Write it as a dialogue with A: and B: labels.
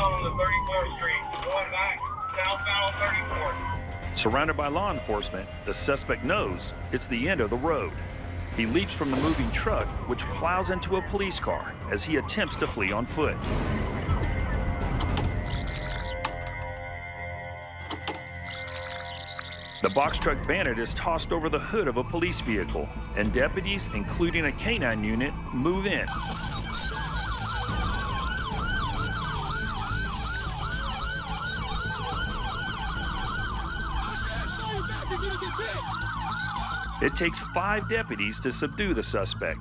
A: southbound on the 34th Street. Going back southbound 34th.
B: Surrounded by law enforcement, the suspect knows it's the end of the road. He leaps from the moving truck, which plows into a police car as he attempts to flee on foot. The box truck bandit is tossed over the hood of a police vehicle, and deputies, including a canine unit, move in. It takes five deputies to subdue the suspect.